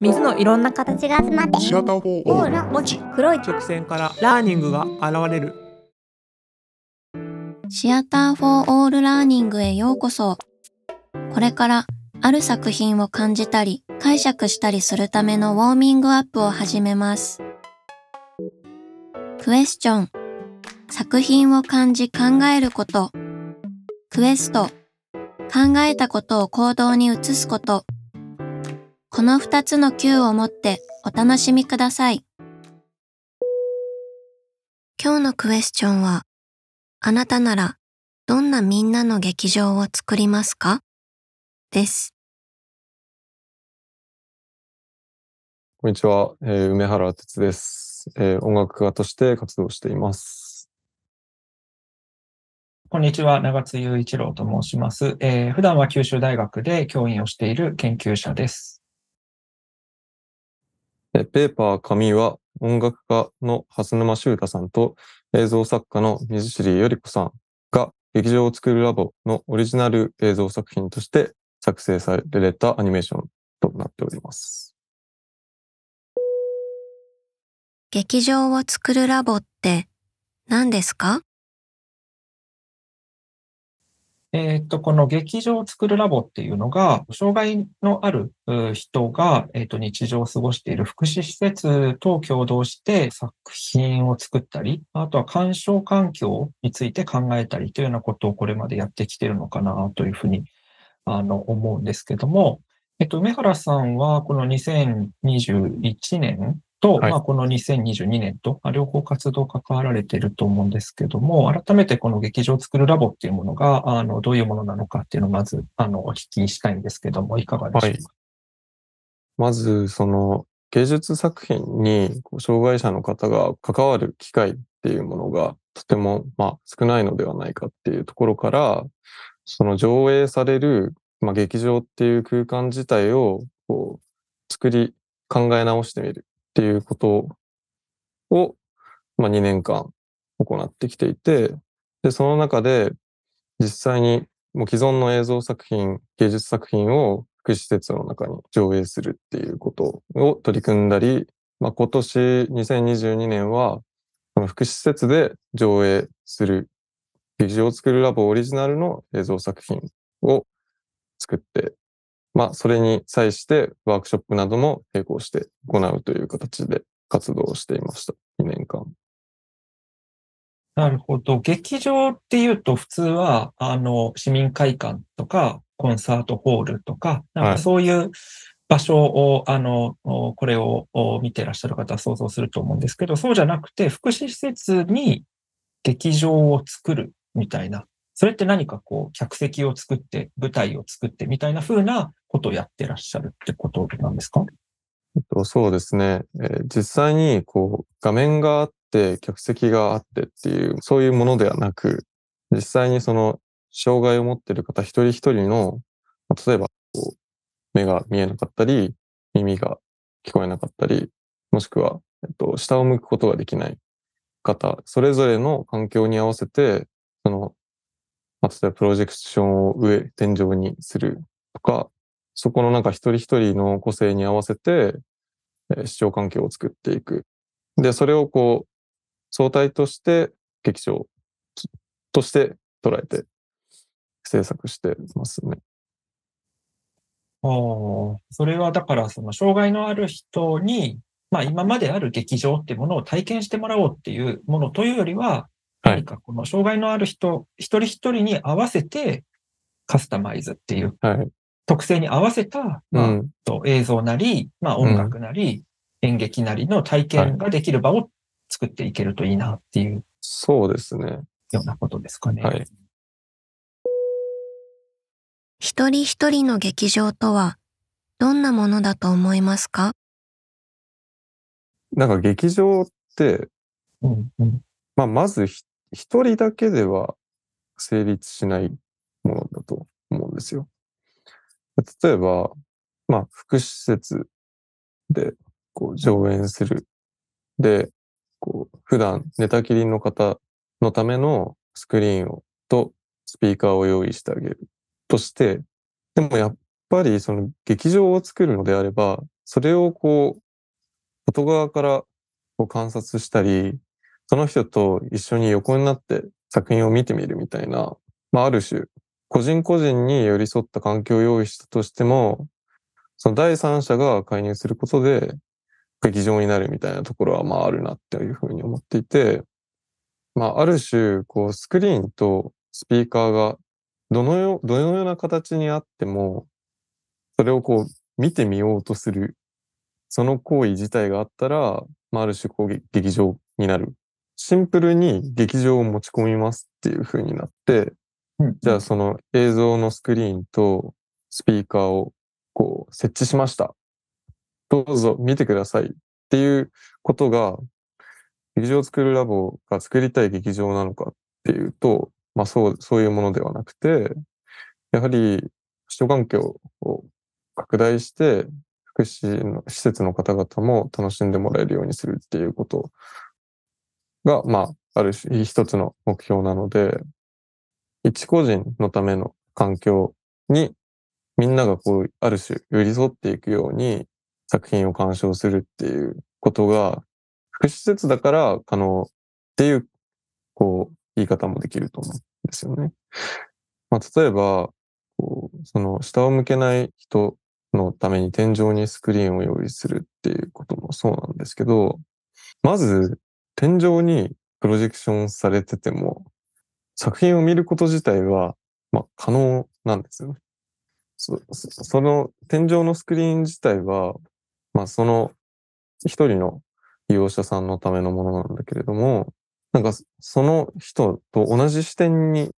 水のいろんな形形が集まってシアターフォーオーラ文字黒い直線からラーニングが現れるシアター・フォー・オール・ラーニングへようこそ。これからある作品を感じたり解釈したりするためのウォーミングアップを始めます。クエスチョン。作品を感じ考えること。クエスト。考えたことを行動に移すこと。この二つの Q を持ってお楽しみください。今日のクエスチョンはあなたならどんなみんなの劇場を作りますか？です。こんにちは、えー梅原哲です、えー音楽家として活動しています。こんにちは、長津雄一郎と申します。えー普段は九州大学で教員をしている研究者です。ペーパー紙は音楽家の蓮沼修太さんと映像作家の水尻より子さんが劇場を作るラボのオリジナル映像作品として作成されたアニメーションとなっております。劇場を作るラボって何ですか？えっと、この劇場を作るラボっていうのが、障害のある人が、えっと日常を過ごしている福祉施設と共同して作品を作ったり、あとは鑑賞環境について考えたりというようなことをこれまでやってきてるのかなというふうにあの思うんですけども、えっと、梅原さんはこの2021年と、はい。まあ、この2022年と、まあ両方活動関わられていると思うんですけども、改めてこの劇場を作るラボっていうものが、あの、どういうものなのかっていうのをまず、あの、お聞きしたいんですけども、いかがでしょうか？まず、その芸術作品に障害者の方が関わる機会っていうものがとても、まあ、少ないのではないかっていうところから、その上映される、まあ、劇場っていう空間自体をこう作り、考え直してみるっていうことを、まあ、2年間行ってきていて、で、その中で実際にもう既存の映像作品、芸術作品を福祉施設の中に上映するっていうことを取り組んだり、まあ、今年2022年は、福祉施設で上映する劇場を作るラボオリジナルの映像作品を作って、まあ、それに際してワークショップなども並行して行うという形で活動をしていました。2年間。なるほど。劇場っていうと普通は、あの、市民会館とか、コンサートホールとか、なんはいかそういう場所を、あの、おこれをお見てらっしゃる方は想像すると思うんですけど、そうじゃなくて、福祉施設に劇場を作るみたいな、それって何かこう、客席を作って、舞台を作ってみたいな風なことをやってらっしゃるってことなんですか？そうですね。実際にこう画面があって、客席があってっていう、そういうものではなく、実際にその障害を持っている方一人一人の、例えば目が見えなかったり、耳が聞こえなかったり、もしくは、えっと、下を向くことができない方、それぞれの環境に合わせて、その、まあ、例えばプロジェクションを上、天井にするとか、そこのなんか一人一人の個性に合わせて、えー視聴環境を作っていく。で、それをこう、相対として劇場として捉えて制作してますね。ああ、それはだから、その障害のある人に、まあ今まである劇場っていうものを体験してもらおうっていうものというよりは、何かこの障害のある人、一人一人に合わせてカスタマイズっていうはい。特性に合わせた、うまあ、ん。と映像なり、まあ音楽なり、演劇なりの体験ができる場を作っていけるといいなっていうそうですね。ようなことですかね。はい。一人一人の劇場とはどんなものだと思いますか？なんか劇場って、うんうんまあ、まずひ一人だけでは成立しないものだと思うんですよ。例えば、まあ、福祉施設でこう上演する。で、こう普段寝たきりの方のためのスクリーンをとスピーカーを用意してあげるとして、でもやっぱりその劇場を作るのであれば、それをこう、外側からこう観察したり、その人と一緒に横になって作品を見てみるみたいな、まあ、ある種、個人個人に寄り添った環境を用意したとしても、その第三者が介入することで、劇場になるみたいなところは、まああるなっていうふうに思っていて、まあある種、こうスクリーンとスピーカーがどのよ、どのような形にあっても、それをこう見てみようとする、その行為自体があったら、まあある種こう劇場になる。シンプルに劇場を持ち込みますっていう風になって、うんじゃあその映像のスクリーンとスピーカーをこう設置しました。どうぞ見てくださいっていうことが、劇場を作るラボが作りたい劇場なのかっていうと、まあそう、そういうものではなくて、やはり視聴環境を拡大して、福祉の施設の方々も楽しんでもらえるようにするっていうことが、まあ、ある種一つの目標なので、一個人のための環境にみんながこう、ある種寄り添っていくように作品を鑑賞するっていうことが、福祉施設だから可能っていう、こう、言い方もできると思うんですよね。まあ、例えば、こうその下を向けない人のために天井にスクリーンを用意するっていうこともそうなんですけど、まず天井にプロジェクションされてても、作品を見ること自体は、まあ、可能なんですよね。そその天井のスクリーン自体は、まあ、その一人の利用者さんのためのものなんだけれども、なんかその人と同じ視点に立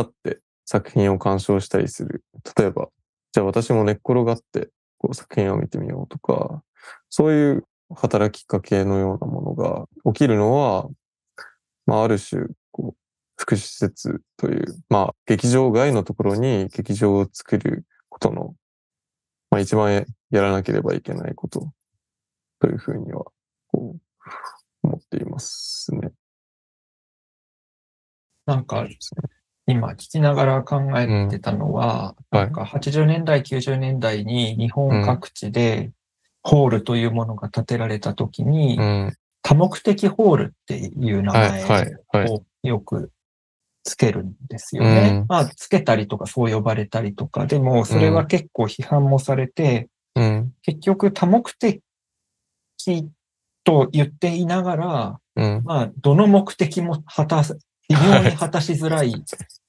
って作品を鑑賞したりする。例えば、じゃあ私も寝っ転がってこう作品を見てみようとか、そういう働きかけのようなものが起きるのは、まあ、ある種、こう、福祉施設という、まあ、劇場外のところに劇場を作ることの、まあ、一番やらなければいけないことというふうには、こう、思っていますね。なんか、今聞きながら考えてたのは、うんなんか80年代、90年代に日本各地でホールというものが建てられた時に、うん。多目的ホールっていう名前。をよくつけるんですよね。うんまあ、つけたりとかそう呼ばれたりとか、でもそれは結構批判もされて、うん、結局多目的と言っていながら、うん、まあ、どの目的も果たす、微妙に果たしづらい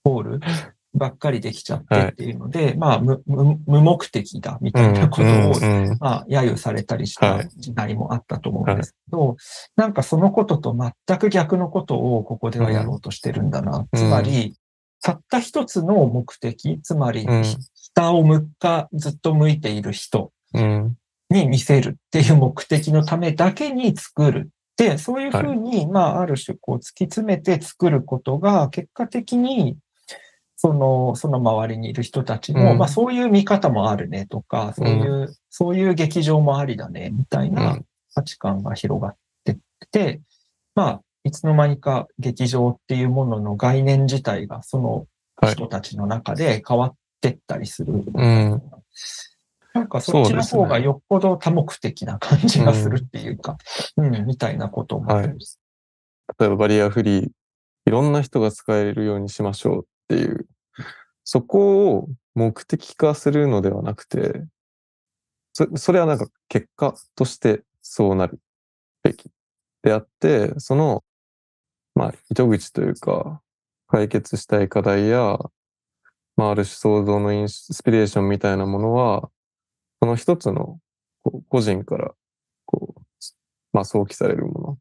ホール ばっかりできちゃってっていうので、まあ無、無無目的だみたいなことを、うんうん。まあ、揶揄されたりしたはい。時代もあったと思うんですけど、なんかそのことと全く逆のことをここではやろうとしてるんだな。うん。つまり、たった一つの目的、つまりうん、下を向か、ずっと向いている人うん、に見せるっていう目的のためだけに作る。で、そういうふうに、まあ、ある種、こう、突き詰めて作ることが、結果的に、その、その周りにいる人たちも、うん。まあ、そういう見方もあるねとか、そういう、そういう劇場もありだね、みたいな価値観が広がってって、まあ、いつの間にか劇場っていうものの概念自体が、そのはい人たちの中で変わってったりする。うん、なんかそっちの方がよっぽど多目的な感じがするっていうか、うん、みたいなことを思ったりす例えばバリアフリー、いろんな人が使えるようにしましょうっていう、そこを目的化するのではなくて、そそれはなんか結果としてそうなるべきであって、その、まあ、糸口というか、解決したい課題や、まあ、ある種創造のインスピレーションみたいなものは、その一つの個人から、こう、まあ、想起されるもの。っ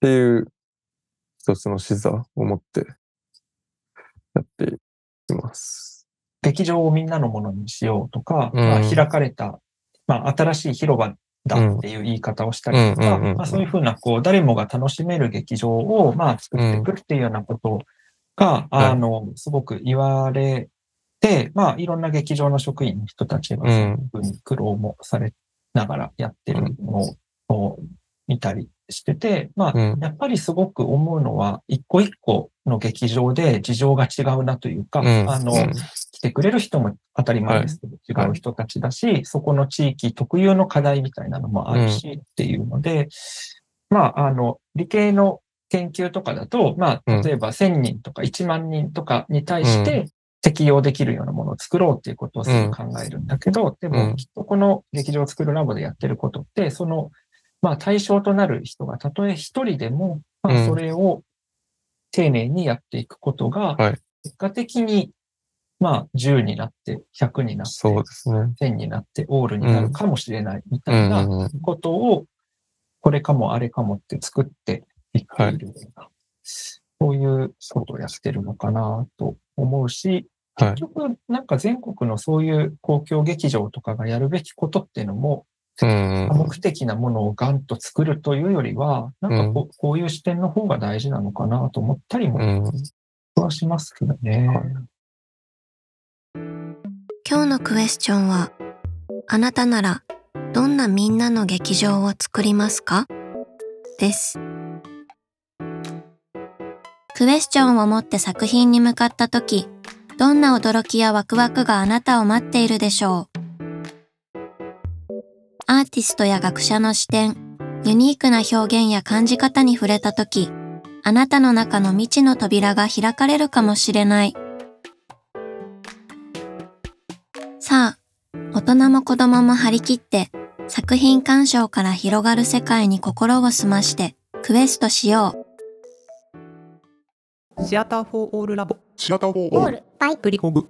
ていう一つの視座を持ってやっています。劇場をみんなのものにしようとか、うん。まあ、開かれた、まあ、新しい広場だっていう言い方をしたりとか、そういうふうな、こう、誰もが楽しめる劇場を、まあ、作っていくっていうようなことが、はい。あの、すごく言われて、まあ、いろんな劇場の職員の人たちが、そういうふうに苦労もされながらやってるのを見たりしてて、まあ、うん。やっぱりすごく思うのは、一個一個の劇場で事情が違うなというか、うん。あの、うん。来てくれる人も当たり前ですけど、違う人たちだし、そこの地域特有の課題みたいなのもあるし、っていうので、まあ、あの、理系の研究とかだと、まあ、例えば1000人とか1万人とかに対して適用できるようなものを作ろうっていうことをすぐ考えるんだけど、でも、きっとこの劇場を作るラボでやってることって、その、まあ、対象となる人がたとえ一人でも、まあ、それを丁寧にやっていくことが、はい。結果的に、まあ、10になって、100になって、そうですね。1000になって、オールになるかもしれないみうたいな。ことを、これかもあれかもって作っていっているような、そういうことをやってるのかなと思うし、はい。結局、なんか全国のそういう公共劇場とかがやるべきことっていうのも、うん多目的なものをガンと作るというよりは、なんかこうこういう視点の方が大事なのかなと思ったりもうん。はしますけどね。はい今日のクエスチョンは、あなたならどんなみんなの劇場を作りますか？です。クエスチョンを持って作品に向かった時、どんな驚きやワクワクがあなたを待っているでしょう？アーティストや学者の視点、ユニークな表現や感じ方に触れた時、あなたの中の未知の扉が開かれるかもしれない。さあ、大人も子供も張り切って作品鑑賞から広がる世界に心を澄ましてクエストしよう。シアターフォーオールラボシアターフォーオールプリコブ